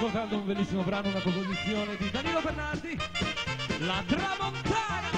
ascoltando un bellissimo brano, una composizione di Danilo Bernardi, La Tramontana.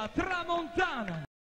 musica tramontana.